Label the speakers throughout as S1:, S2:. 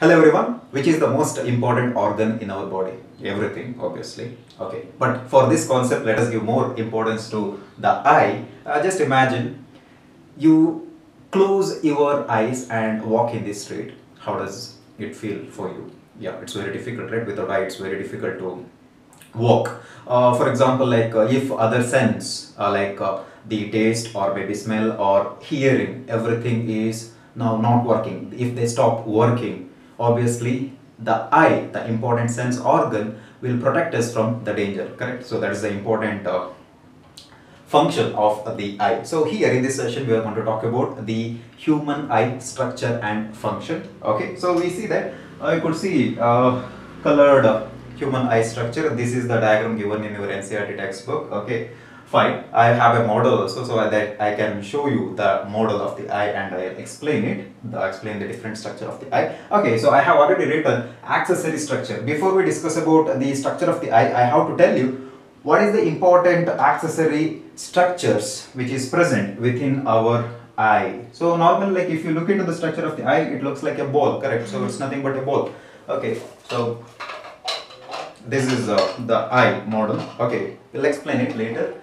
S1: Hello everyone, which is the most important organ in our body? Everything, obviously. Okay, but for this concept, let us give more importance to the eye. Uh, just imagine you close your eyes and walk in the street. How does it feel for you? Yeah, it's very difficult, right? Without eye, it's very difficult to walk. Uh, for example, like uh, if other sense, uh, like uh, the taste or maybe smell or hearing, everything is now not working. If they stop working, obviously the eye, the important sense organ, will protect us from the danger. Correct. So that is the important uh, function of the eye. So here in this session we are going to talk about the human eye structure and function. Okay, so we see that uh, you could see uh, colored uh, human eye structure. This is the diagram given in your NCERT textbook. Okay, fine. I have a model also so that I can show you the model of the eye and I'll explain it. I'll explain the different structure of the eye. Okay, so I have already written accessory structure. Before we discuss about the structure of the eye, I have to tell you what is the important accessory structures which is present within our eye so normally like if you look into the structure of the eye it looks like a ball correct so it's nothing but a ball okay so this is uh, the eye model okay we'll explain it later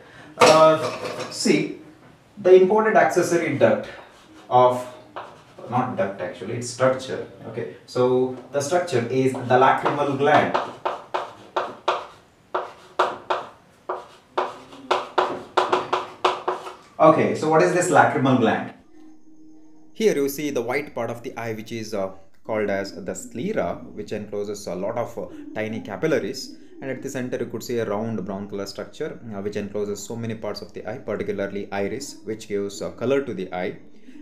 S1: see the important accessory duct of not duct actually it's structure okay. So the structure is the lacrimal gland. Okay, so what is this lacrimal gland? Here you see the white part of the eye which is uh, called as the sclera which encloses a lot of uh, tiny capillaries and at the center you could see a round brown color structure uh, which encloses so many parts of the eye particularly iris which gives uh, color to the eye.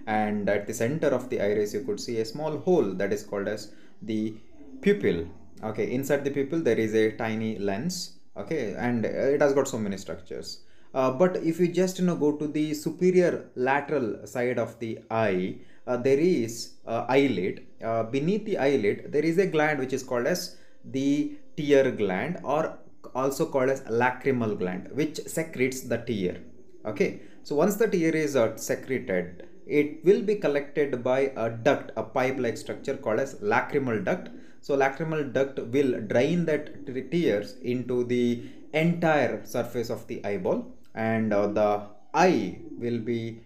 S1: And at the center of the iris you could see a small hole that is called as the pupil. Okay inside the pupil there is a tiny lens. Okay and it has got so many structures. Uh, but if you just you know go to the superior lateral side of the eye uh, there is uh, eyelid. Uh, beneath the eyelid there is a gland which is called as the tear gland or also called as lacrimal gland which secretes the tear. Okay? So once the tear is uh, secreted it will be collected by a duct a pipe like structure called as lacrimal duct. So lacrimal duct will drain that tears into the entire surface of the eyeball and uh, the eye will be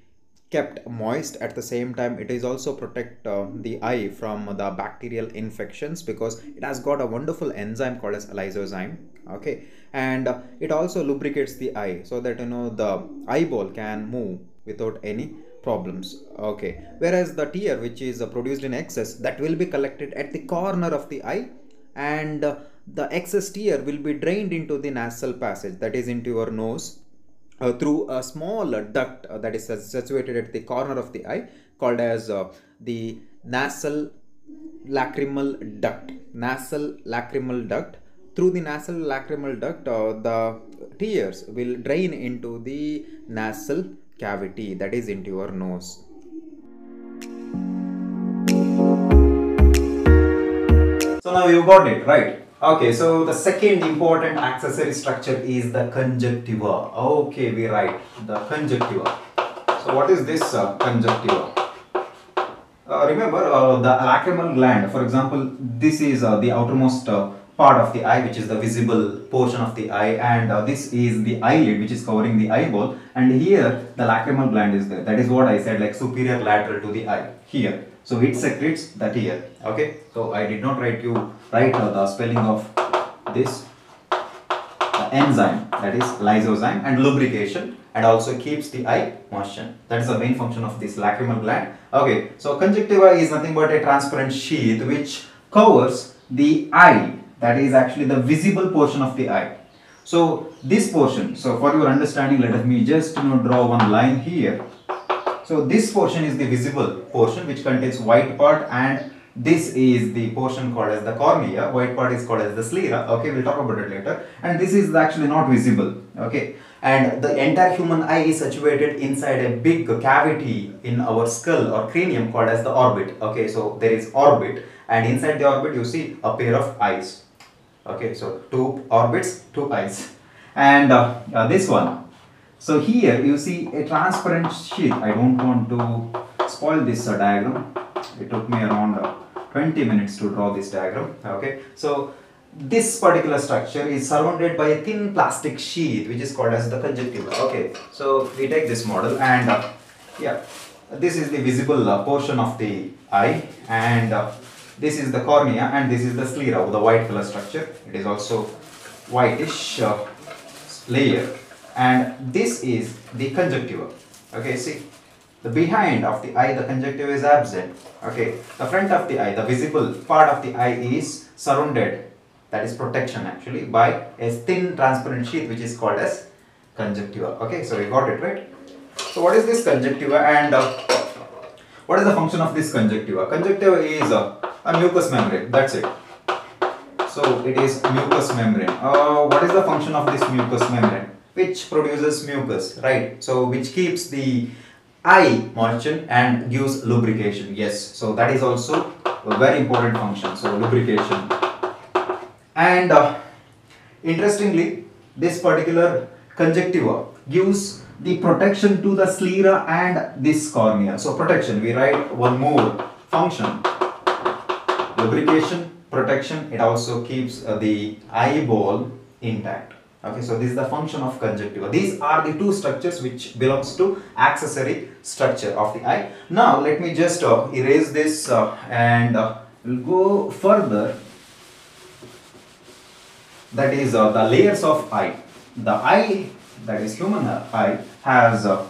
S1: kept moist. At the same time it is also protect uh, the eye from the bacterial infections because it has got a wonderful enzyme called as lysozyme okay? And uh, it also lubricates the eye so that you know the eyeball can move without any problems okay? Whereas the tear which is uh, produced in excess that will be collected at the corner of the eye and uh, the excess tear will be drained into the nasal passage that is into your nose uh, through a small uh, duct uh, that is situated at the corner of the eye called as uh, the nasal lacrimal duct. Nasal lacrimal duct. Through the nasal lacrimal duct the tears will drain into the nasal cavity that is into your nose. So now you've got it right Okay, so the second important accessory structure is the conjunctiva. Okay, we write the conjunctiva. So what is this uh, conjunctiva? Uh, remember uh, the lacrimal gland, for example, this is uh, the outermost uh, part of the eye which is the visible portion of the eye and uh, this is the eyelid which is covering the eyeball and here the lacrimal gland is there. That is what I said like superior lateral to the eye here. So it secretes that here. Okay. So I did not write you write uh, the spelling of this enzyme that is lysozyme and lubrication and also keeps the eye motion. That is the main function of this lacrimal gland. Okay. So conjunctiva is nothing but a transparent sheath which covers the eye that is actually the visible portion of the eye. So this portion, so for your understanding let me just you know draw one line here so this portion is the visible portion which contains white part and this is the portion called as the cornea, white part is called as the sclera, okay, we'll talk about it later. And this is actually not visible, okay. And the entire human eye is situated inside a big cavity in our skull or cranium called as the orbit, okay. So there is orbit and inside the orbit you see a pair of eyes, okay. So two orbits, two eyes. And uh, uh, this one, so here you see a transparent sheet. I don't want to spoil this uh, diagram. It took me around uh, 20 minutes to draw this diagram okay so this particular structure is surrounded by a thin plastic sheath which is called as the conjunctiva okay so we take this model and uh, yeah this is the visible uh, portion of the eye and uh, this is the cornea and this is the sclera the white color structure it is also whitish uh, layer and this is the conjunctiva. Okay see the behind of the eye the conjunctiva is absent. Okay the front of the eye the visible part of the eye is surrounded. That is protection actually by a thin transparent sheath which is called as conjunctiva. Okay so you got it right? So what is this conjunctiva and uh, what is the function of this conjunctiva? Conjunctiva is uh, a mucous membrane. That's it. So it is mucous membrane. Uh, what is the function of this mucous membrane which produces mucus right? So which keeps the eye moisture and gives lubrication yes. So that is also a very important function so lubrication. And uh, interestingly this particular conjunctiva gives the protection to the sclera and this cornea so protection we write one more function. Lubrication protection it also keeps uh, the eyeball intact okay so this is the function of conjunctiva. These are the two structures which belongs to accessory structure of the eye. Now let me just uh, erase this uh, and uh, we'll go further. That is uh, the layers of eye. The eye that is human eye has uh,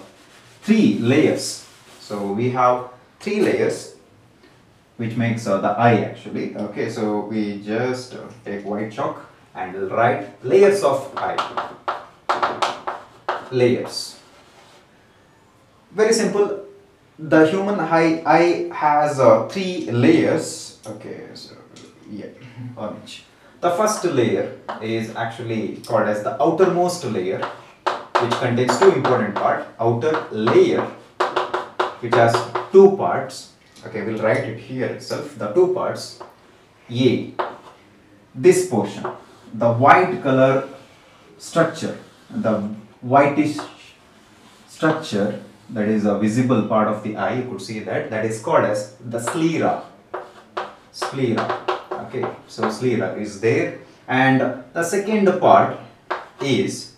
S1: three layers. So we have three layers which makes uh, the eye actually. Okay so we just take white chalk and we'll write layers of eye. Layers. Very simple. The human eye, has uh, three layers. Okay, so yeah, orange. The first layer is actually called as the outermost layer, which contains two important parts. Outer layer, which has two parts. Okay, we'll write it here itself. The two parts. A. This portion the white color structure the whitish structure that is a visible part of the eye you could see that that is called as the sclera. Sclera okay so sclera is there. And the second part is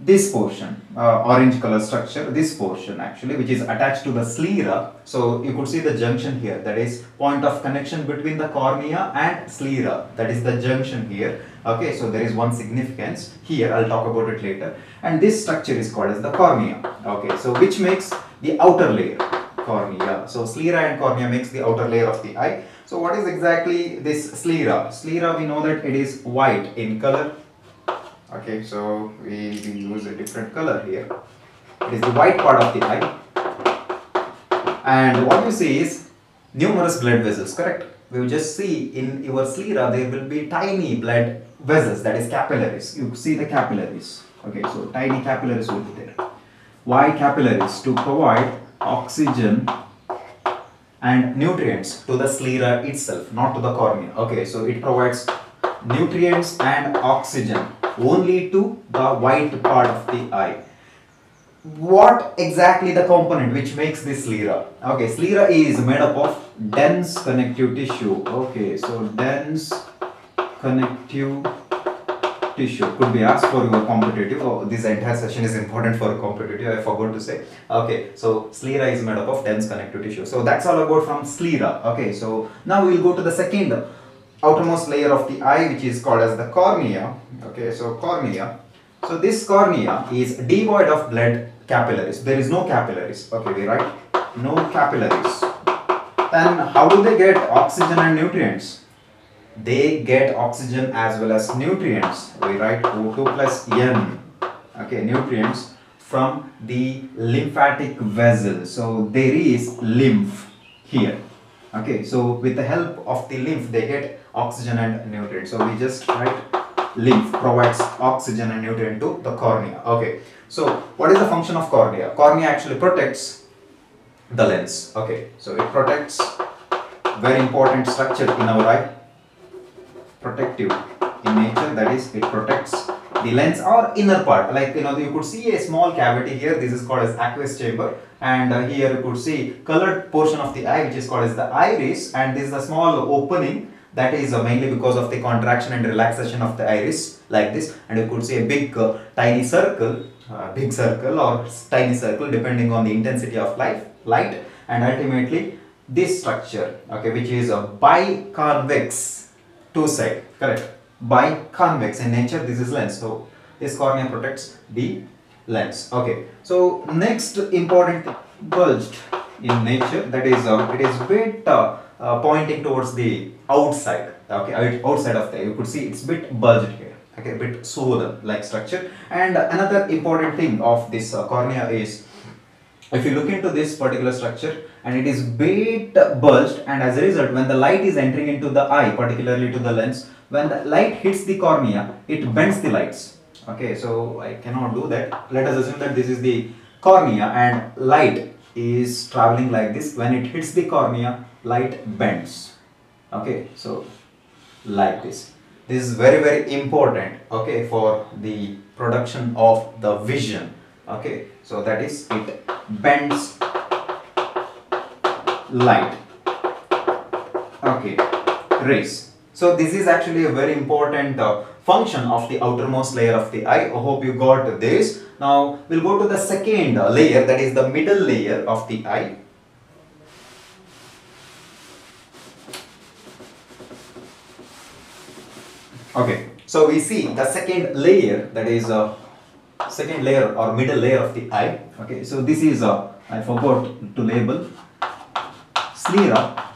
S1: this portion uh, orange color structure this portion actually which is attached to the sclera so you could see the junction here that is point of connection between the cornea and sclera that is the junction here. Okay so there is one significance. Here i'll talk about it later. And this structure is called as the cornea. Okay so which makes the outer layer cornea. So sclera and cornea makes the outer layer of the eye. So what is exactly this sclera sclera we know that it is white in color okay so we, we use a different color here. It is the white part of the eye. And what you see is numerous blood vessels correct? We will just see in your sclera there will be tiny blood vessels that is capillaries. You see the capillaries. Okay so tiny capillaries will be there. Why capillaries? To provide oxygen and nutrients to the sclera itself not to the cornea. Okay so it provides nutrients and oxygen only to the white part of the eye. What exactly the component which makes this sclera? Okay, sclera is made up of dense connective tissue. Okay, so dense connective tissue could be asked for your competitive. Oh, this entire session is important for competitive. I forgot to say. Okay, so sclera is made up of dense connective tissue. So that's all about from sclera. Okay, so now we will go to the second outermost layer of the eye which is called as the cornea. Okay so cornea. So this cornea is devoid of blood capillaries. There is no capillaries. Okay we write no capillaries. Then how do they get oxygen and nutrients? They get oxygen as well as nutrients. We write O2 plus N. Okay nutrients from the lymphatic vessel. So there is lymph here. Okay so with the help of the lymph they get oxygen and nutrient. So we just write lymph provides oxygen and nutrient to the cornea. Okay. So what is the function of cornea? Cornea actually protects the lens. Okay. So it protects very important structure in our eye. Protective in nature that is it protects the lens or inner part like you know you could see a small cavity here this is called as aqueous chamber and uh, here you could see colored portion of the eye which is called as the iris and this is a small opening that is uh, mainly because of the contraction and relaxation of the iris like this. And you could see a big uh, tiny circle uh, big circle or tiny circle depending on the intensity of light light. And ultimately this structure okay which is a biconvex two side correct? Biconvex. In nature this is lens. So this cornea protects the lens. Okay. So next important bulged in nature that is uh, it is bit uh, pointing towards the outside okay outside of the you could see it's bit bulged here okay bit swollen like structure. And another important thing of this uh, cornea is if you look into this particular structure and it is bit bulged and as a result when the light is entering into the eye particularly to the lens when the light hits the cornea it bends the lights okay. So I cannot do that. Let us assume that this is the cornea and light is traveling like this. When it hits the cornea light bends okay so like this this is very very important okay for the production of the vision okay so that is it bends light okay rays so this is actually a very important uh, function of the outermost layer of the eye. I hope you got this. Now we'll go to the second layer that is the middle layer of the eye. Okay, so we see the second layer that is a uh, second layer or middle layer of the eye. Okay, so this is a uh, I forgot to label sclera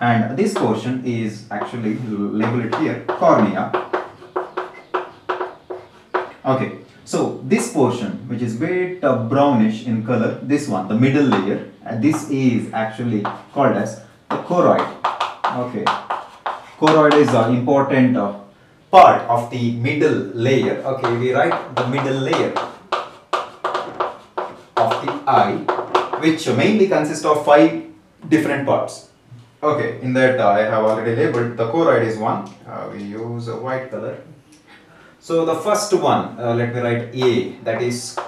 S1: and this portion is actually labeled here cornea. Okay so this portion which is bit uh, brownish in color this one the middle layer and this is actually called as the choroid. Okay choroid is an important uh, part of the middle layer okay we write the middle layer of the eye which mainly consists of five different parts Okay, in that uh, I have already labeled the choroid is one. Uh, we use a white color. So the first one, uh, let me write A, that is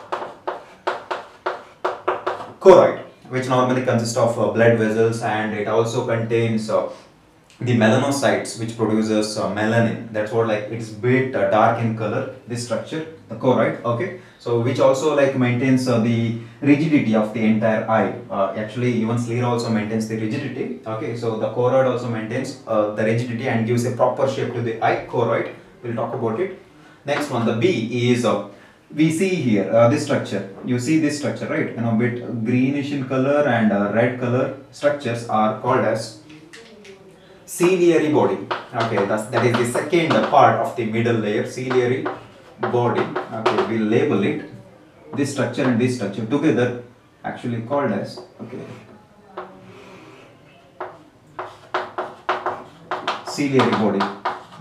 S1: choroid, which normally consists of uh, blood vessels and it also contains uh, the melanocytes which produces uh, melanin that's what like it's bit uh, dark in color this structure the choroid okay. So which also like maintains uh, the rigidity of the entire eye. Uh, actually even sclera also maintains the rigidity okay? So the choroid also maintains uh, the rigidity and gives a proper shape to the eye choroid we'll talk about it. Next one the b is uh, we see here uh, this structure. You see this structure right? You know bit greenish in color and uh, red color structures are called as ciliary body. Okay that's that is the second part of the middle layer ciliary body. Okay we'll label it. This structure and this structure together actually called as okay ciliary body.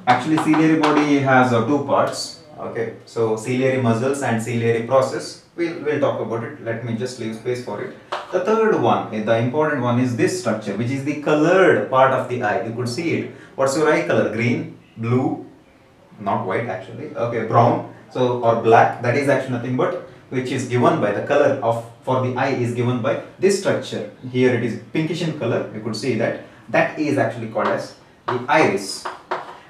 S1: Actually ciliary body has uh, two parts. Okay so ciliary muscles and ciliary process. We'll, we'll talk about it. Let me just leave space for it the third one eh, the important one is this structure which is the colored part of the eye. You could see it. What's your eye color? Green blue not white actually. Okay brown. So or black. That is actually nothing but which is given by the color of for the eye is given by this structure. Here it is pinkish in color. You could see that. That is actually called as the iris.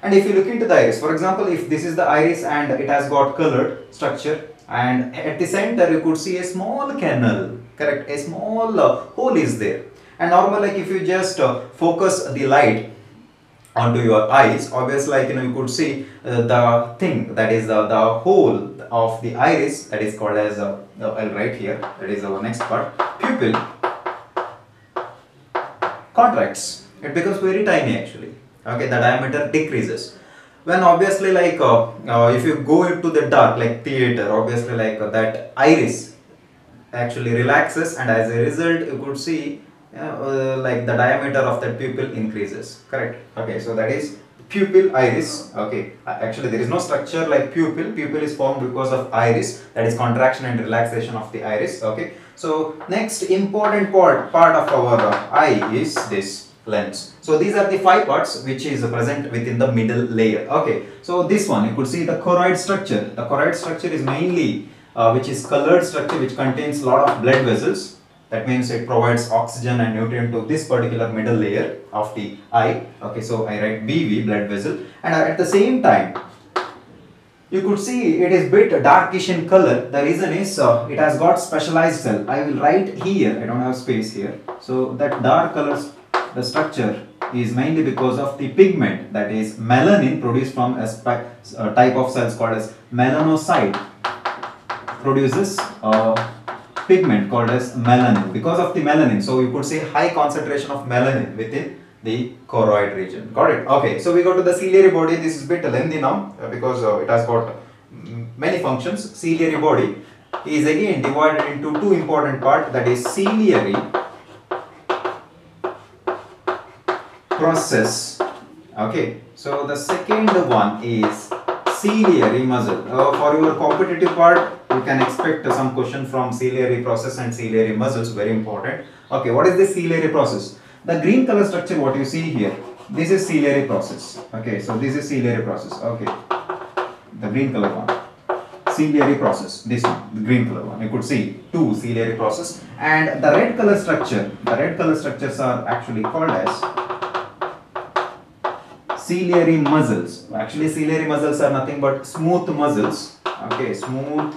S1: And if you look into the iris for example if this is the iris and it has got colored structure and at the center you could see a small canal correct. A small uh, hole is there. And normally like if you just uh, focus the light onto your eyes obviously like you know you could see uh, the thing that is the, the hole of the iris that is called as uh, I'll here. That is our next part. Pupil contracts. It becomes very tiny actually. Okay the diameter decreases. When obviously like uh, uh, if you go into the dark like theater obviously like uh, that iris actually relaxes and as a result you could see uh, like the diameter of that pupil increases correct okay so that is pupil iris okay actually there is no structure like pupil pupil is formed because of iris that is contraction and relaxation of the iris okay so next important part part of our eye is this lens. So these are the five parts which is present within the middle layer. Okay, so this one you could see the choroid structure. The choroid structure is mainly uh, which is colored structure which contains a lot of blood vessels. That means it provides oxygen and nutrient to this particular middle layer of the eye. Okay, so I write BV blood vessel. And at the same time you could see it is bit darkish in color. The reason is uh, it has got specialized cell. I will write here i don't have space here. So that dark colors the structure is mainly because of the pigment that is melanin produced from a, a type of cells called as melanocyte produces pigment called as melanin because of the melanin so you could say high concentration of melanin within the choroid region. Got it? Okay, so we go to the ciliary body. This is a bit lengthy now uh, because uh, it has got mm, many functions. Ciliary body is again divided into two important parts that is ciliary process. Okay, so the second one is ciliary muscle. Uh, for your competitive part, you can expect some question from ciliary process and ciliary muscles. Very important. Okay, what is the ciliary process? The green color structure what you see here, this is ciliary process. Okay, so this is ciliary process. Okay, the green color one. Ciliary process, this one, the green color one. You could see two ciliary process and the red color structure, the red color structures are actually called as ciliary muscles. Actually, ciliary muscles are nothing but smooth muscles. Okay, smooth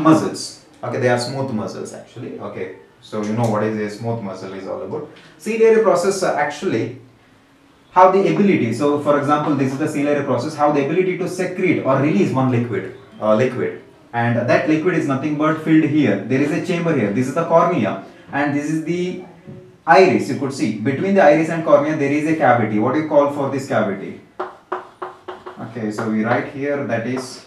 S1: muscles. Okay, they are smooth muscles actually. Okay, so you know what is a smooth muscle is all about. Ciliary process actually have the ability. So for example, this is the ciliary process. Have the ability to secrete or release one liquid, uh, liquid, and that liquid is nothing but filled here. There is a chamber here. This is the cornea, and this is the iris. You could see between the iris and cornea there is a cavity. What do you call for this cavity? Okay, so we write here that is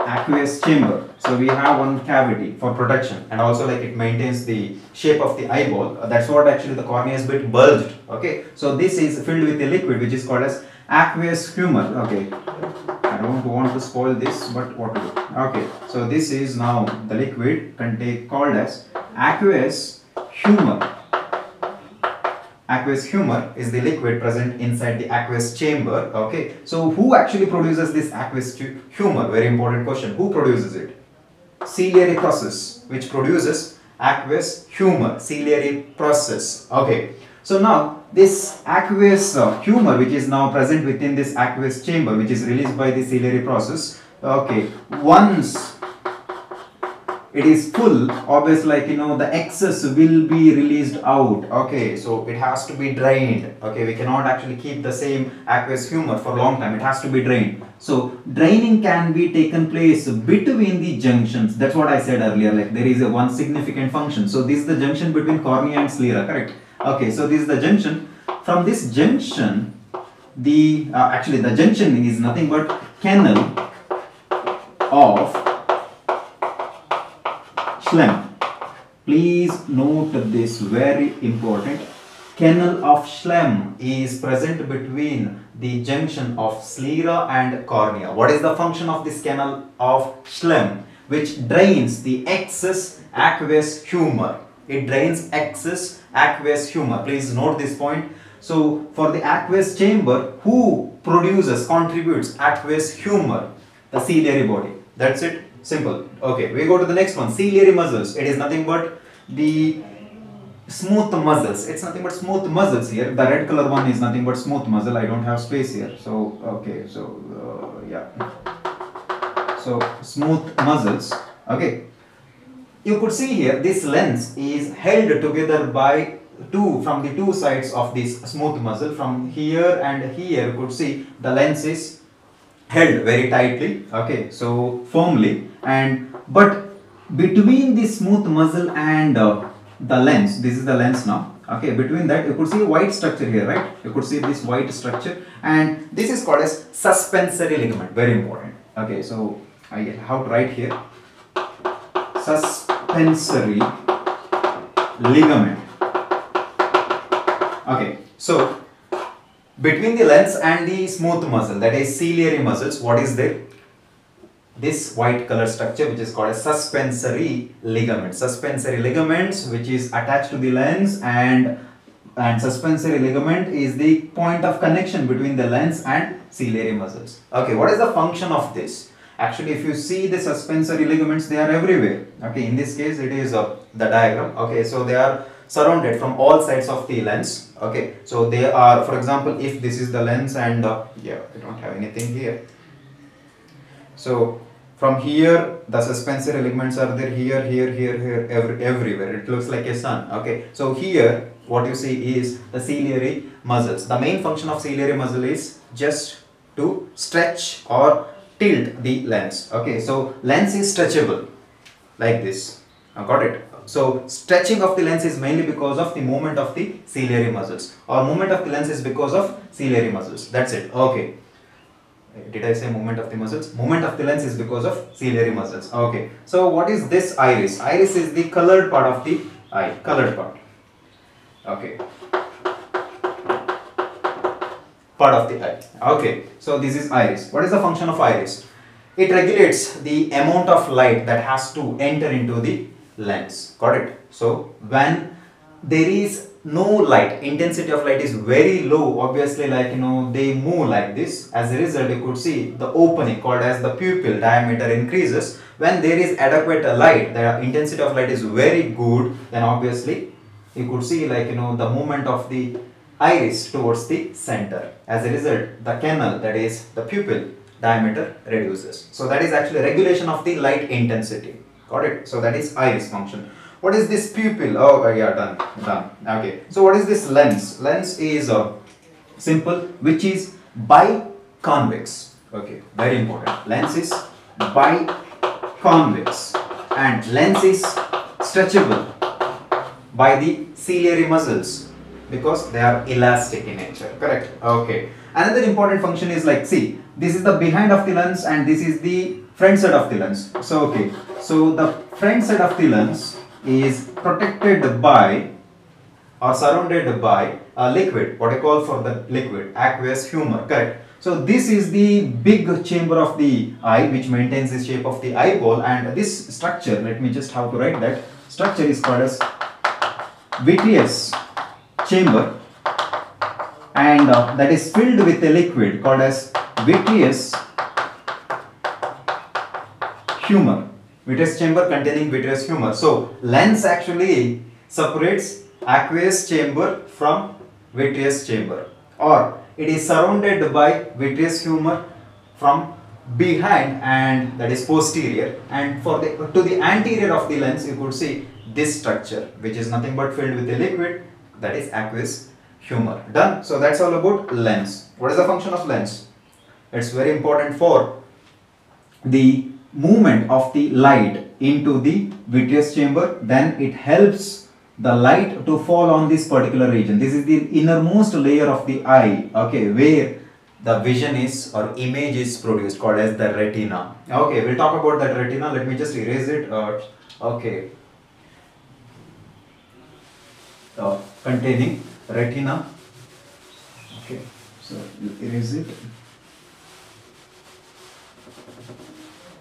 S1: aqueous chamber. So we have one cavity for protection and also like it maintains the shape of the eyeball. That's what actually the cornea is bit bulged. Okay. So this is filled with a liquid which is called as aqueous humor. Okay. Don't want to spoil this but what to do. Okay. So this is now the liquid contain called as aqueous humor. Aqueous humor is the liquid present inside the aqueous chamber okay? So who actually produces this aqueous humor? Very important question. Who produces it? Ciliary process which produces aqueous humor. Ciliary process okay so now this aqueous uh, humor which is now present within this aqueous chamber which is released by the ciliary process. Okay once it is full obviously like you know the excess will be released out. Okay so it has to be drained. Okay we cannot actually keep the same aqueous humor for a long time. It has to be drained. So draining can be taken place between the junctions. That's what i said earlier like there is a one significant function. So this is the junction between cornea and sclera correct okay so this is the junction from this junction the uh, actually the junction is nothing but canal of Schlemm. Please note this very important. Canal of Schlemm is present between the junction of sclera and cornea. What is the function of this canal of Schlemm? Which drains the excess aqueous humor. It drains excess aqueous humor. Please note this point. So, for the aqueous chamber, who produces, contributes aqueous humor? The ciliary body. That's it. Simple. Okay, we go to the next one. Ciliary muscles. It is nothing but the smooth muscles. It's nothing but smooth muscles here. The red color one is nothing but smooth muscle. I don't have space here. So, okay, so, uh, yeah. So, smooth muscles. Okay. You could see here, this lens is held together by two from the two sides of this smooth muscle from here and here you could see the lens is held very tightly okay so firmly. And but between the smooth muscle and uh, the lens this is the lens now okay between that you could see a white structure here right? You could see this white structure. And this is called as suspensory ligament very important okay. So i have to write here suspensory ligament okay so between the lens and the smooth muscle that is ciliary muscles what is there this white color structure which is called a suspensory ligament. Suspensory ligaments which is attached to the lens and and suspensory ligament is the point of connection between the lens and ciliary muscles. Okay, what is the function of this? Actually, if you see the suspensory ligaments, they are everywhere. Okay, in this case, it is uh, the diagram. Okay, so they are surrounded from all sides of the lens. Okay, so they are, for example, if this is the lens and uh, yeah, I don't have anything here. So from here, the suspensory ligaments are there here, here, here, here, every, everywhere. It looks like a sun. Okay, so here what you see is the ciliary muscles. The main function of ciliary muscle is just to stretch or tilt the lens. Okay, so lens is stretchable like this. I got it. So stretching of the lens is mainly because of the movement of the ciliary muscles or movement of the lens is because of ciliary muscles. That's it. Okay. Did I say movement of the muscles? Movement of the lens is because of ciliary muscles. Okay. So what is this iris? Iris is the colored part of the eye. Colored part okay part of the eye okay so this is iris. What is the function of iris? It regulates the amount of light that has to enter into the lens. Got it? So when there is no light intensity of light is very low obviously like you know they move like this. As a result you could see the opening called as the pupil diameter increases. When there is adequate light the intensity of light is very good then obviously you could see like you know the movement of the iris towards the center. As a result, the canal that is the pupil diameter reduces. So that is actually regulation of the light intensity. Got it? So that is iris function. What is this pupil? Oh yeah, done, done. Okay. So what is this lens? Lens is uh, simple, which is biconvex. Okay, very important. Lens is biconvex and lens is stretchable by the ciliary muscles because they are elastic in nature correct? Okay. Another important function is like see this is the behind of the lens and this is the front side of the lens. So okay. So the front side of the lens is protected by or surrounded by a liquid what I call for the liquid aqueous humor correct? So this is the big chamber of the eye which maintains the shape of the eyeball and this structure let me just have to write that structure is called as vitreous chamber and uh, that is filled with a liquid called as vitreous humor. Vitreous chamber containing vitreous humor. So lens actually separates aqueous chamber from vitreous chamber. Or it is surrounded by vitreous humor from behind and that is posterior. And for the to the anterior of the lens you could see this structure which is nothing but filled with a liquid that is aqueous humor. Done. So that's all about lens. What is the function of lens? It's very important for the movement of the light into the vitreous chamber. Then it helps the light to fall on this particular region. This is the innermost layer of the eye okay where the vision is or image is produced called as the retina. Okay we'll talk about that retina. Let me just erase it. Uh, okay uh, containing retina. Okay, so you erase it.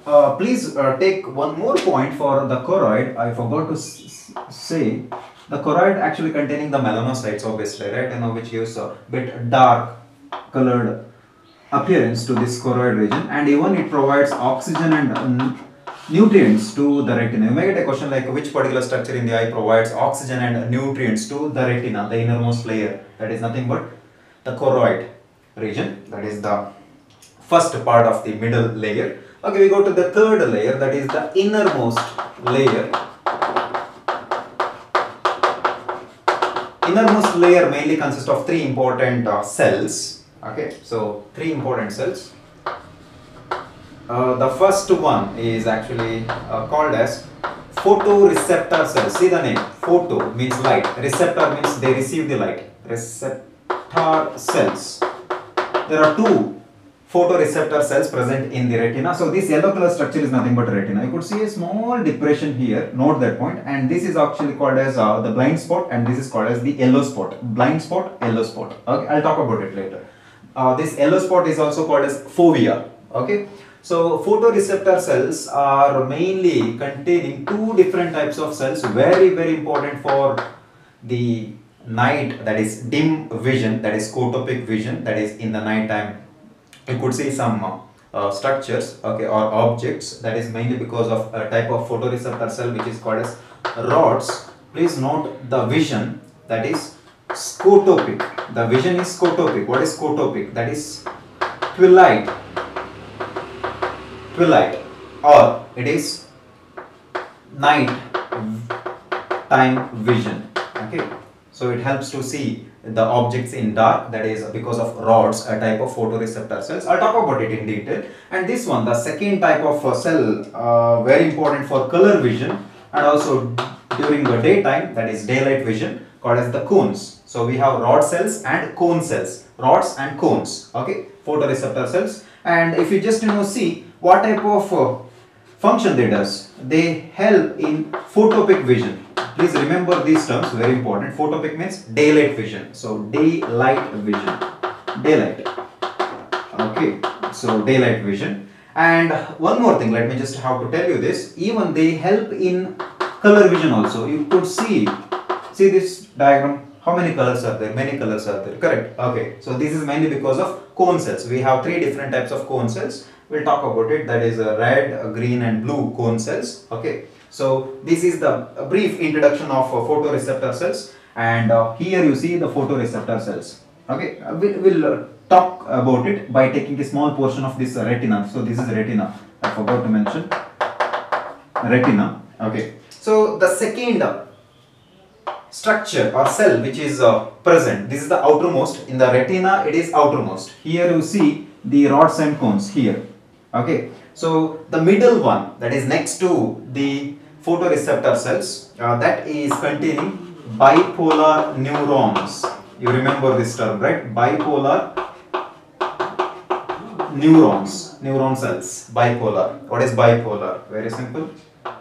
S1: Uh, please uh, take one more point for the choroid. I forgot to say the choroid actually containing the melanocytes, obviously, right? Know, which gives a bit dark colored appearance to this choroid region, and even it provides oxygen and nutrients to the retina. You may get a question like which particular structure in the eye provides oxygen and nutrients to the retina, the innermost layer. That is nothing but the choroid region. That is the first part of the middle layer. Okay, we go to the third layer that is the innermost layer. Innermost layer mainly consists of three important uh, cells. Okay, so three important cells uh, the first one is actually uh, called as photoreceptor cells. See the name, photo means light, receptor means they receive the light. Receptor cells. There are two photoreceptor cells present in the retina. So this yellow color structure is nothing but retina. You could see a small depression here, note that point. point and this is actually called as uh, the blind spot and this is called as the yellow spot. Blind spot, yellow spot. Okay, I'll talk about it later. Uh, this yellow spot is also called as fovea. Okay, So photoreceptor cells are mainly containing two different types of cells very very important for the night that is dim vision that is scotopic vision that is in the night time. You could see some uh, structures okay or objects that is mainly because of a type of photoreceptor cell which is called as rods. Please note the vision that is scotopic. The vision is scotopic. What is scotopic? That is twilight twilight or it is night time vision. Okay. So it helps to see the objects in dark that is because of rods a type of photoreceptor cells. I'll talk about it in detail. And this one the second type of uh, cell uh, very important for color vision and also during the daytime that is daylight vision called as the cones. So we have rod cells and cone cells. Rods and cones. Okay. Photoreceptor cells. And if you just you know see what type of uh, function they does they help in photopic vision Please remember these terms, very important. Photopic means daylight vision. So daylight vision. Daylight. Okay. So daylight vision. And one more thing, let me just have to tell you this. Even they help in color vision also. You could see, see this diagram. How many colors are there? Many colors are there. Correct. Okay. So this is mainly because of cone cells. We have three different types of cone cells. We'll talk about it. That is a red, a green and blue cone cells. Okay. So this is the brief introduction of uh, photoreceptor cells and uh, here you see the photoreceptor cells. Okay, uh, we will uh, talk about it by taking a small portion of this retina. So this is retina. I forgot to mention retina. Okay. So the second structure or cell which is uh, present this is the outermost in the retina it is outermost here you see the rods and cones here okay so the middle one that is next to the photoreceptor cells uh, that is containing bipolar neurons. You remember this term, right? Bipolar neurons, neuron cells, bipolar. What is bipolar? Very simple.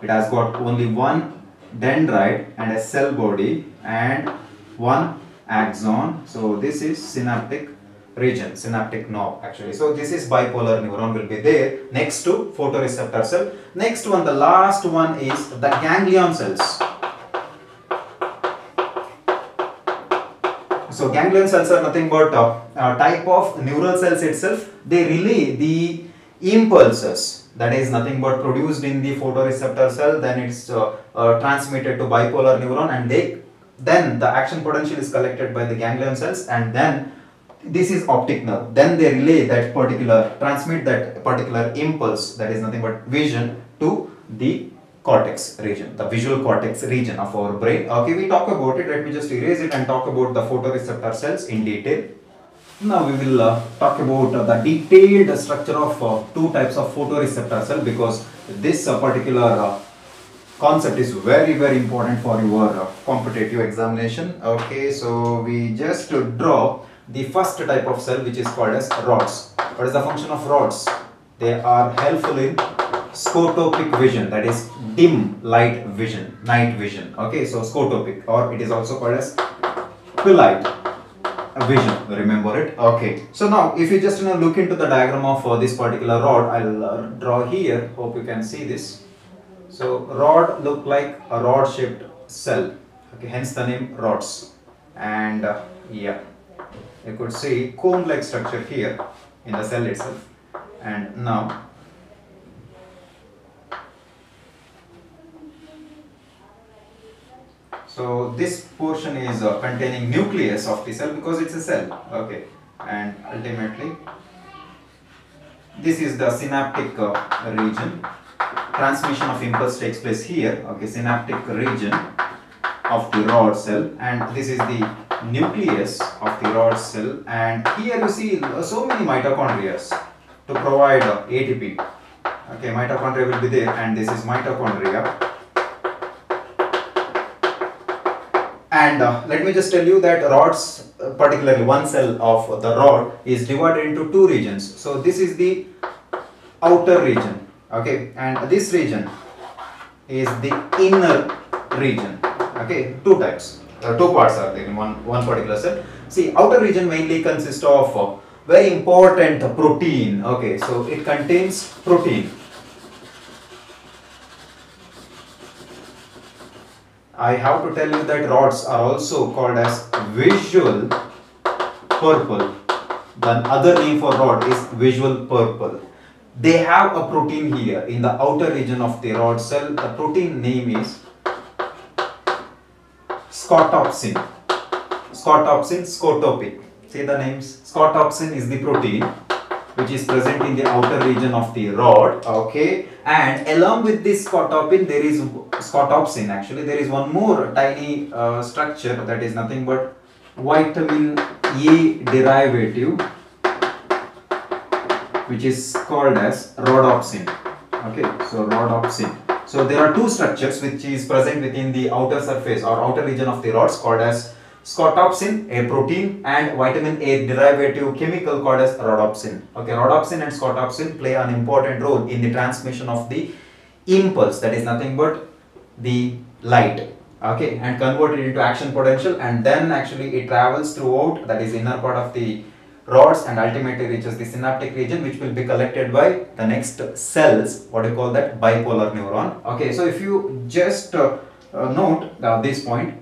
S1: It has got only one dendrite and a cell body and one axon. So this is synaptic region, synaptic knob actually. So this is bipolar neuron will be there next to photoreceptor cell. Next one, the last one is the ganglion cells. So ganglion cells are nothing but a, a type of neural cells itself. They relay the impulses that is nothing but produced in the photoreceptor cell then it's uh, uh, transmitted to bipolar neuron and they then the action potential is collected by the ganglion cells and then this is optic nerve. Then they relay that particular transmit that particular impulse that is nothing but vision to the cortex region the visual cortex region of our brain. Okay we talk about it. Let me just erase it and talk about the photoreceptor cells in detail. Now we will uh, talk about uh, the detailed structure of uh, two types of photoreceptor cell because this uh, particular uh, concept is very very important for your uh, competitive examination. Okay so we just draw the first type of cell which is called as rods. What is the function of rods? They are helpful in scotopic vision that is dim light vision, night vision. Okay, so scotopic or it is also called as twilight vision. Remember it? Okay. So now if you just you know look into the diagram of uh, this particular rod i'll uh, draw here. Hope you can see this. So rod look like a rod shaped cell. Okay hence the name rods. And uh, yeah you could see cone like structure here in the cell itself. And now so this portion is uh, containing nucleus of the cell because it's a cell. Okay. And ultimately this is the synaptic uh, region. Transmission of impulse takes place here. Okay. Synaptic region of the rod cell. And this is the nucleus of the rod cell and here you see so many mitochondria to provide ATP. Okay, mitochondria will be there and this is mitochondria. And uh, let me just tell you that rods, uh, particularly one cell of the rod is divided into two regions. So this is the outer region, okay, and this region is the inner region, okay, two types uh, two parts are there in one, one particular cell. See, outer region mainly consists of uh, very important protein. Okay, so it contains protein. I have to tell you that rods are also called as visual purple. The other name for rod is visual purple. They have a protein here in the outer region of the rod cell. The protein name is scotopsin. Scotopsin, scotopic. See the names. Scotopsin is the protein which is present in the outer region of the rod. Okay. And along with this scotopsin, there is scotopsin. Actually, there is one more tiny uh, structure that is nothing but vitamin A derivative which is called as rhodopsin. Okay, so rhodopsin. So there are two structures which is present within the outer surface or outer region of the rods called as scotopsin, a protein and vitamin A derivative chemical called as rhodopsin. Okay, rhodopsin and scotopsin play an important role in the transmission of the impulse that is nothing but the light okay and convert it into action potential and then actually it travels throughout that is inner part of the rods and ultimately reaches the synaptic region which will be collected by the next cells what you call that? Bipolar neuron. Okay so if you just uh, uh, note uh, this point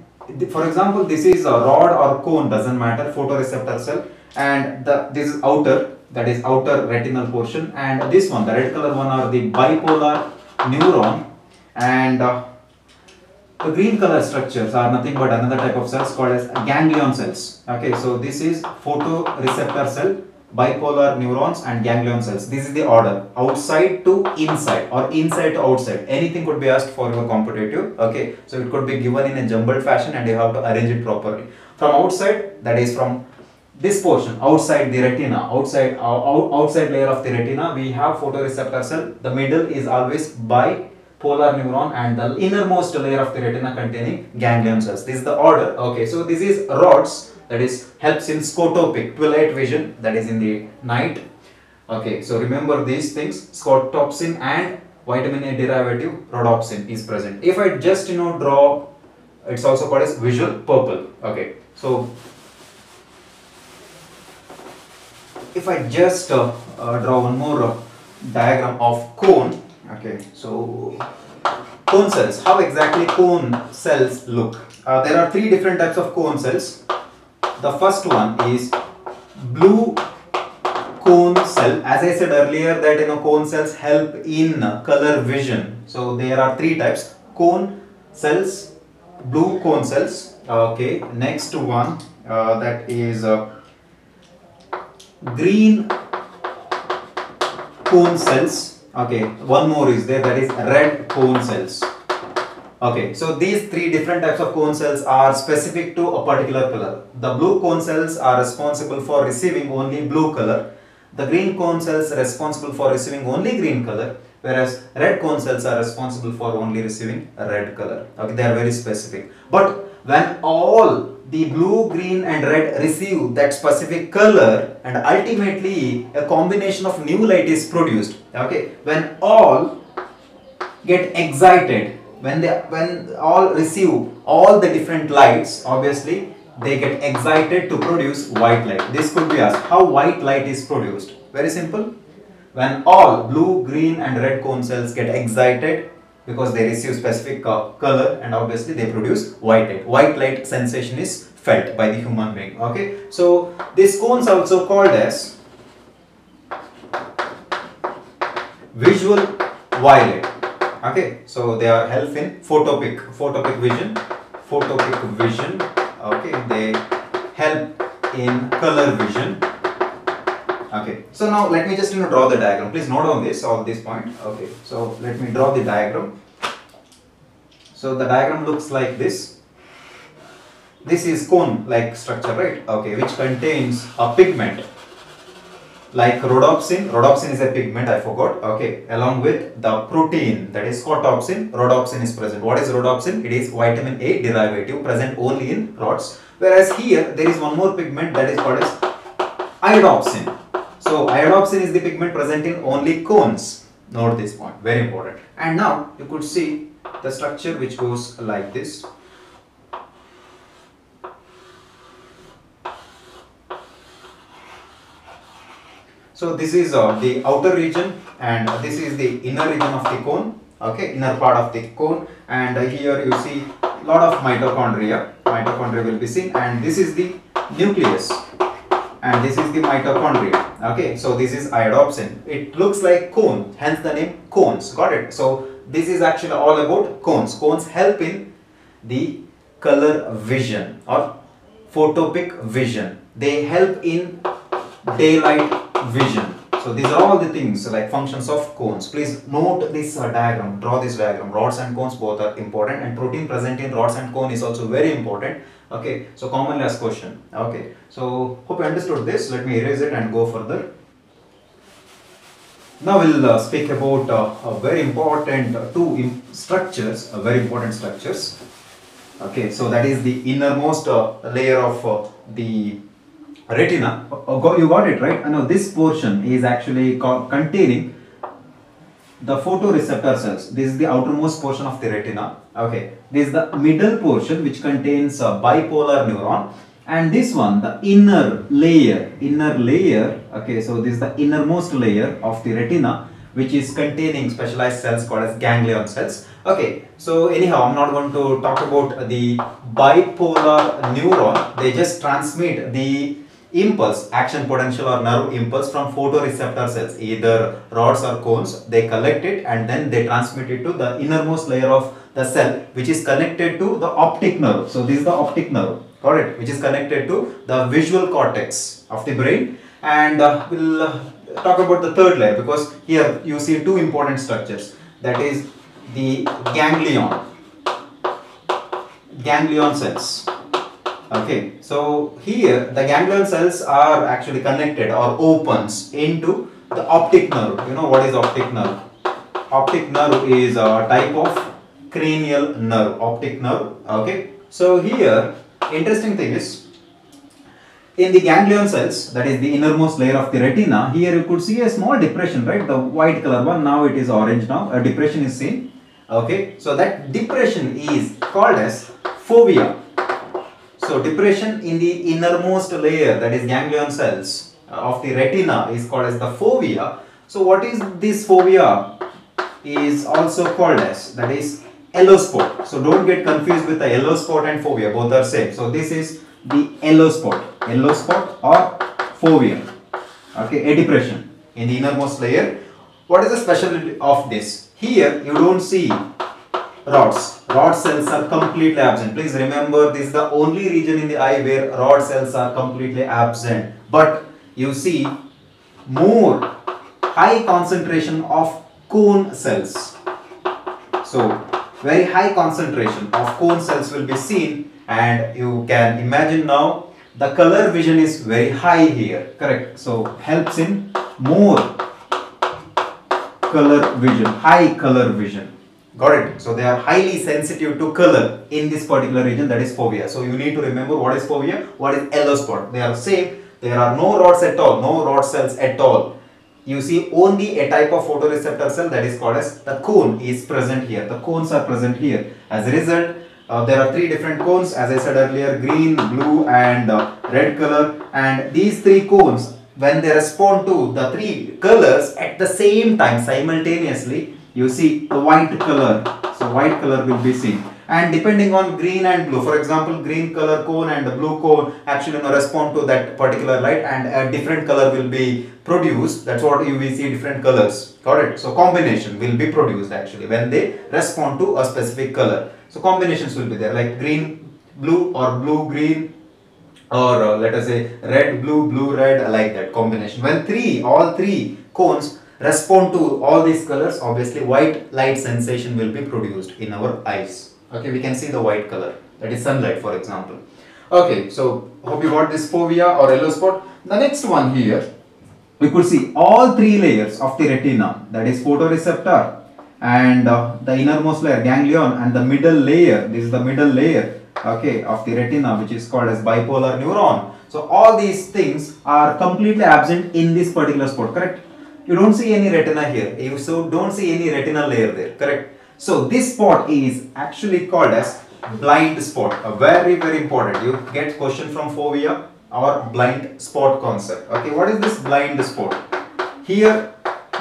S1: for example this is a rod or cone doesn't matter photoreceptor cell and the this is outer that is outer retinal portion and this one the red color one are the bipolar neuron and uh, the green color structures are nothing but another type of cells called as ganglion cells. Okay, so this is photoreceptor cell, bipolar neurons and ganglion cells. This is the order outside to inside or inside to outside. Anything could be asked for your competitive. Okay, so it could be given in a jumbled fashion and you have to arrange it properly. From outside, that is from this portion outside the retina, outside uh, outside layer of the retina, we have photoreceptor cell. The middle is always by polar neuron and the innermost layer of the retina containing ganglion cells. This is the order. Okay, so this is rods that is helps in scotopic twilight vision that is in the night. Okay, so remember these things scotopsin and vitamin A derivative rhodopsin is present. If I just you know draw, it's also called as visual purple. Okay, so if I just uh, uh, draw one more uh, diagram of cone Okay, so cone cells. How exactly cone cells look? Uh, there are three different types of cone cells. The first one is blue cone cell. As I said earlier that you know cone cells help in color vision. So there are three types. Cone cells, blue cone cells. Okay, next one uh, that is uh, green cone cells okay one more is there that is red cone cells. Okay so these three different types of cone cells are specific to a particular color. The blue cone cells are responsible for receiving only blue color. The green cone cells are responsible for receiving only green color whereas red cone cells are responsible for only receiving red color. Okay they are very specific. But when all the blue, green and red receive that specific color and ultimately a combination of new light is produced. Okay, when all get excited, when they when all receive all the different lights, obviously they get excited to produce white light. This could be asked, how white light is produced? Very simple. When all blue, green and red cone cells get excited, because they receive specific color and obviously they produce white light. White light sensation is felt by the human being. Okay, so these cones also called as visual violet. Okay, so they are help in photopic photopic vision, photopic vision. Okay, they help in color vision. Okay so now let me just you know draw the diagram. Please note on this all this point okay so let me draw the diagram. So the diagram looks like this. This is cone like structure right? Okay which contains a pigment like rhodopsin rhodopsin is a pigment i forgot okay along with the protein that is scotopsin rhodopsin is present what is rhodopsin it is vitamin a derivative present only in rods whereas here there is one more pigment that is called as iodopsin so iodopsin is the pigment present in only cones. Note this point, very important. And now you could see the structure which goes like this. So this is uh, the outer region and this is the inner region of the cone. Okay, inner part of the cone and uh, here you see a lot of mitochondria. Mitochondria will be seen and this is the nucleus and this is the mitochondria. Okay, so this is iodopsin. It looks like cone, hence the name cones. Got it? So this is actually all about cones. Cones help in the color vision or photopic vision. They help in daylight vision. So these are all the things like functions of cones. Please note this uh, diagram, draw this diagram. Rods and cones both are important and protein present in rods and cone is also very important. Okay, so commonly asked question. Okay, so hope you understood this. Let me erase it and go further. Now we'll uh, speak about uh, very important uh, two structures, very important structures. Okay, so that is the innermost uh, layer of uh, the retina. Oh, oh, you got it right? Uh, I know this portion is actually containing the photoreceptor cells. This is the outermost portion of the retina. Okay, this is the middle portion which contains a bipolar neuron and this one the inner layer inner layer okay so this is the innermost layer of the retina which is containing specialized cells called as ganglion cells okay so anyhow i'm not going to talk about the bipolar neuron they just transmit the impulse action potential or nerve impulse from photoreceptor cells either rods or cones they collect it and then they transmit it to the innermost layer of the cell which is connected to the optic nerve. So this is the optic nerve. It? Which is connected to the visual cortex of the brain. And uh, we'll uh, talk about the third layer because here you see two important structures. That is the ganglion. Ganglion cells okay so here the ganglion cells are actually connected or opens into the optic nerve. You know what is optic nerve? Optic nerve is a type of cranial nerve optic nerve. Okay so here interesting thing is in the ganglion cells that is the innermost layer of the retina here you could see a small depression right? The white color one now it is orange now. A depression is seen. Okay so that depression is called as fovea so depression in the innermost layer that is ganglion cells uh, of the retina is called as the fovea so what is this fovea is also called as that is yellow spot. So don't get confused with the yellow spot and fovea. Both are same. So this is the yellow spot. Yellow spot or fovea. Okay, a depression in the innermost layer. What is the specialty of this? Here you don't see rods. Rod cells are completely absent. Please remember this is the only region in the eye where rod cells are completely absent. But you see more high concentration of cone cells. So very high concentration of cone cells will be seen and you can imagine now the color vision is very high here correct so helps in more color vision high color vision got it. So they are highly sensitive to color in this particular region that is fovea so you need to remember what is fovea what is yellow spot. They are same there are no rods at all no rod cells at all. You see only a type of photoreceptor cell that is called as the cone is present here. The cones are present here. As a result, uh, there are three different cones. As I said earlier green, blue and uh, red color. And these three cones when they respond to the three colors at the same time simultaneously you see the white color. So white color will be seen. And depending on green and blue for example green color cone and the blue cone actually you know, respond to that particular light and a different color will be produced. That's what you will see different colors. Correct so combination will be produced actually when they respond to a specific color. So combinations will be there like green blue or blue green or uh, let us say red blue blue red like that combination. When three all three cones respond to all these colors obviously white light sensation will be produced in our eyes. Okay we can see the white color. That is sunlight for example. Okay so hope you got this fovea or yellow spot. The next one here we could see all three layers of the retina. That is photoreceptor and uh, the innermost layer ganglion and the middle layer. This is the middle layer okay of the retina which is called as bipolar neuron. So all these things are completely absent in this particular spot correct you don't see any retina here you so don't see any retinal layer there correct so this spot is actually called as blind spot. A very very important. You get question from fovea or blind spot concept. Okay, what is this blind spot? here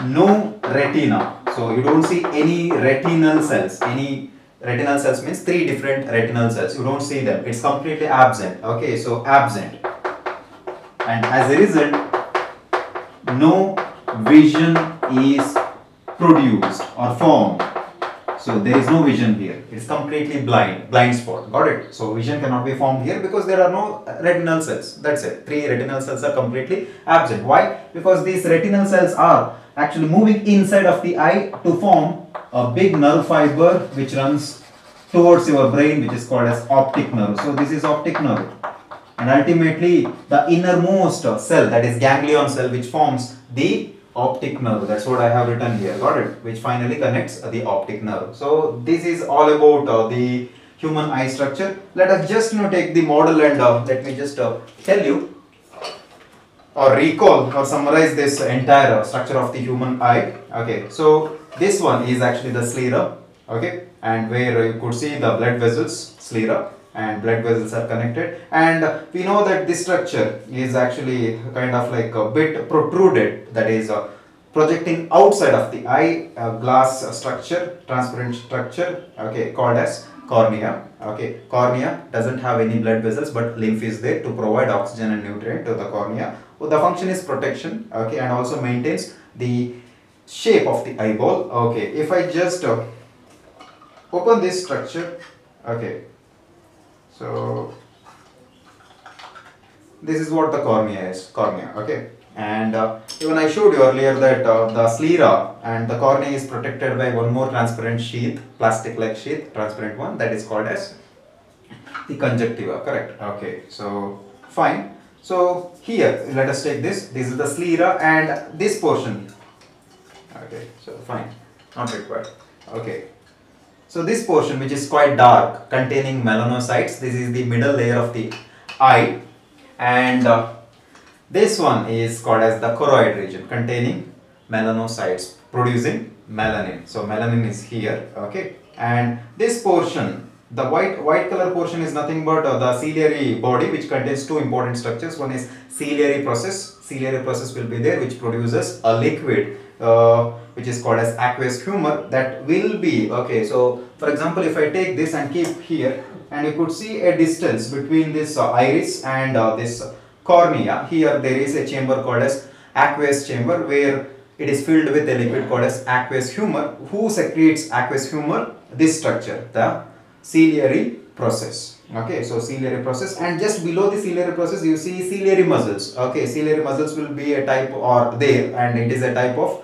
S1: no retina. So you don't see any retinal cells. Any retinal cells means three different retinal cells. You don't see them. It's completely absent. Okay, so absent. And as a result, no vision is produced or formed. So there is no vision here. It's completely blind, blind spot. Got it? So vision cannot be formed here because there are no retinal cells. That's it. Three retinal cells are completely absent. Why? Because these retinal cells are actually moving inside of the eye to form a big nerve fiber which runs towards your brain which is called as optic nerve. So this is optic nerve. And ultimately the innermost cell that is ganglion cell which forms the optic nerve. That's what I have written here. Got it? Which finally connects the optic nerve. So this is all about uh, the human eye structure. Let us just you know take the model and uh, let me just uh, tell you or recall or summarize this entire uh, structure of the human eye. Okay so this one is actually the sclera okay and where you could see the blood vessels sclera and blood vessels are connected. And we know that this structure is actually kind of like a bit protruded that is uh, projecting outside of the eye glass structure transparent structure okay called as cornea okay. Cornea doesn't have any blood vessels but lymph is there to provide oxygen and nutrient to the cornea. Well, the function is protection okay and also maintains the shape of the eyeball okay. If i just uh, open this structure okay so this is what the cornea is cornea okay? And uh, even I showed you earlier that uh, the sclera and the cornea is protected by one more transparent sheath plastic like sheath transparent one that is called as the conjunctiva correct? Okay so fine. So here let us take this. This is the sclera and this portion. Okay so fine. Not required. Okay so this portion which is quite dark containing melanocytes, this is the middle layer of the eye. And uh, this one is called as the choroid region containing melanocytes producing melanin. So melanin is here okay? And this portion the white white color portion is nothing but uh, the ciliary body which contains two important structures. One is ciliary process. Ciliary process will be there which produces a liquid uh, which is called as aqueous humor that will be okay so for example if I take this and keep here and you could see a distance between this uh, iris and uh, this cornea. Here there is a chamber called as aqueous chamber where it is filled with a liquid called as aqueous humor. Who secretes aqueous humor? This structure the ciliary process. Okay so ciliary process and just below the ciliary process you see ciliary muscles. Okay ciliary muscles will be a type or there and it is a type of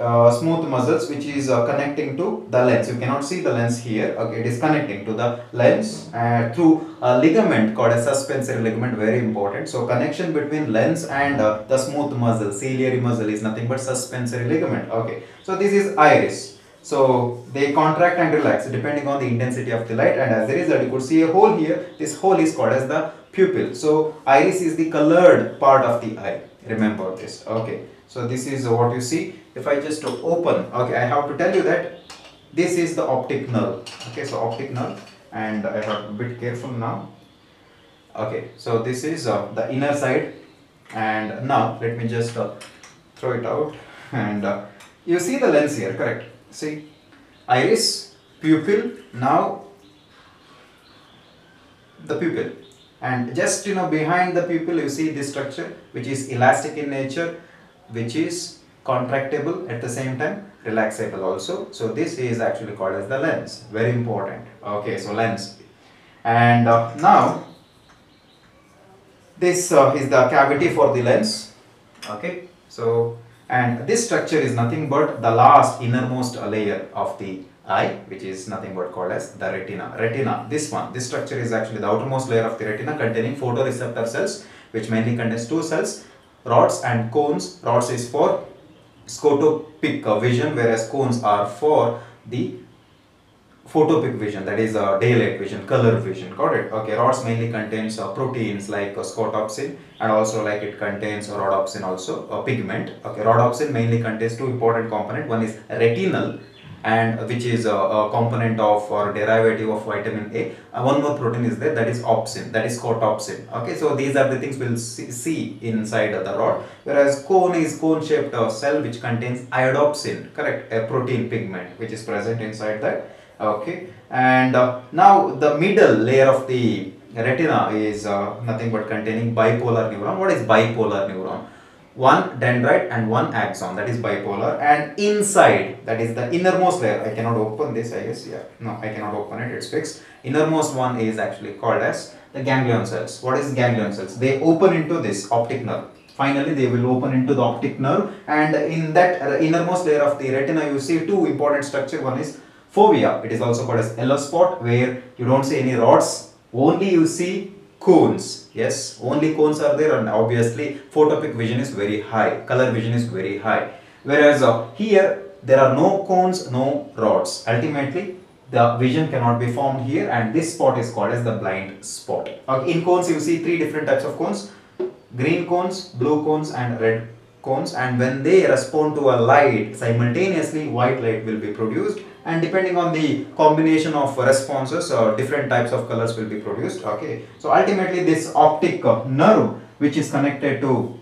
S1: uh, smooth muscles which is uh, connecting to the lens. You cannot see the lens here. Okay it is connecting to the lens uh, through a ligament called a suspensory ligament very important. So connection between lens and uh, the smooth muscle ciliary muscle is nothing but suspensory ligament. Okay so this is iris. So they contract and relax depending on the intensity of the light and as a result you could see a hole here. This hole is called as the pupil. So iris is the colored part of the eye. Remember this. Okay so this is what you see if I just open okay I have to tell you that this is the optic nerve. Okay so optic nerve and I have to be bit careful now. Okay so this is uh, the inner side. And now let me just uh, throw it out. And uh, you see the lens here correct? See? Iris pupil now the pupil. And just you know behind the pupil you see this structure which is elastic in nature which is contractible at the same time relaxable also. So this is actually called as the lens. Very important. Okay so lens. And uh, now this uh, is the cavity for the lens. Okay so and this structure is nothing but the last innermost layer of the eye which is nothing but called as the retina. Retina this one. This structure is actually the outermost layer of the retina containing photoreceptor cells which mainly contains two cells rods and cones. Rods is for scotopic vision whereas cones are for the photopic vision that is uh, daylight vision color vision. Got it? Okay rods mainly contains uh, proteins like uh, scotopsin and also like it contains rhodopsin also a pigment. Okay rhodopsin mainly contains two important component. One is retinal and which is a, a component of or derivative of vitamin A. Uh, one more protein is there that is opsin, that is scotopsin. Okay, so these are the things we'll see, see inside the rod. Whereas cone is cone shaped uh, cell which contains iodopsin, correct, a protein pigment which is present inside that. Okay, and uh, now the middle layer of the retina is uh, nothing but containing bipolar neuron. What is bipolar neuron? One dendrite and one axon that is bipolar and inside that is the innermost layer. I cannot open this i guess yeah. No i cannot open it it's fixed. Innermost one is actually called as the ganglion cells. What is ganglion cells? They open into this optic nerve. Finally they will open into the optic nerve and in that uh, innermost layer of the retina you see two important structure. One is fovea. It is also called as yellow spot where you don't see any rods. Only you see cones. Yes only cones are there and obviously photopic vision is very high color vision is very high. Whereas uh, here there are no cones no rods. Ultimately the vision cannot be formed here and this spot is called as the blind spot. Okay, in cones you see three different types of cones. Green cones blue cones and red cones. And when they respond to a light simultaneously white light will be produced and depending on the combination of responses uh, different types of colors will be produced okay? So ultimately this optic uh, nerve which is connected to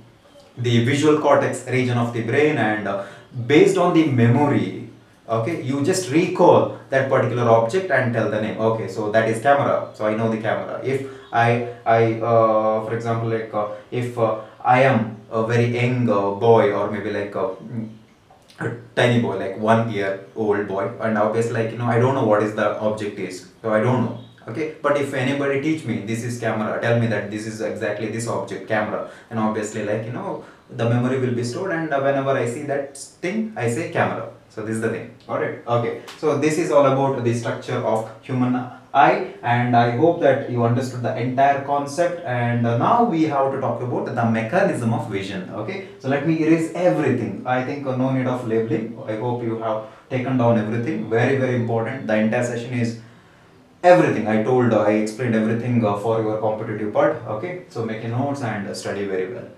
S1: the visual cortex region of the brain and uh, based on the memory okay you just recall that particular object and tell the name okay? So that is camera. So i know the camera. If i i uh, for example like uh, if uh, i am a very young uh, boy or maybe like a, a, tiny boy like one year old boy and obviously like you know i don't know what is the object is so i don't know okay? But if anybody teach me this is camera tell me that this is exactly this object camera and obviously like you know the memory will be stored and whenever i see that thing i say camera so this is the thing alright? Okay so this is all about the structure of human eye and I hope that you understood the entire concept and uh, now we have to talk about the mechanism of vision okay? So let me erase everything. I think uh, no need of labeling. I hope you have taken down everything. Very very important. The entire session is everything. I told uh, I explained everything for your competitive part okay? So make your notes and study very well